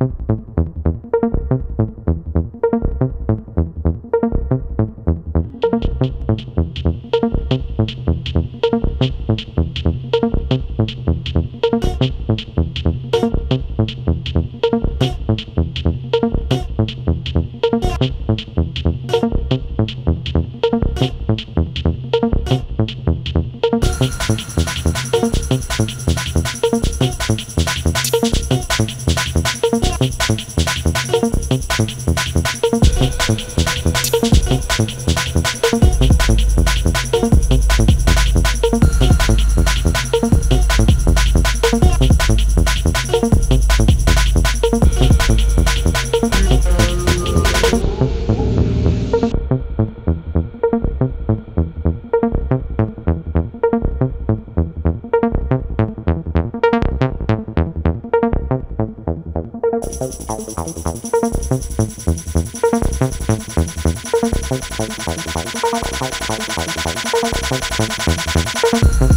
Thank Thank you. Thank you.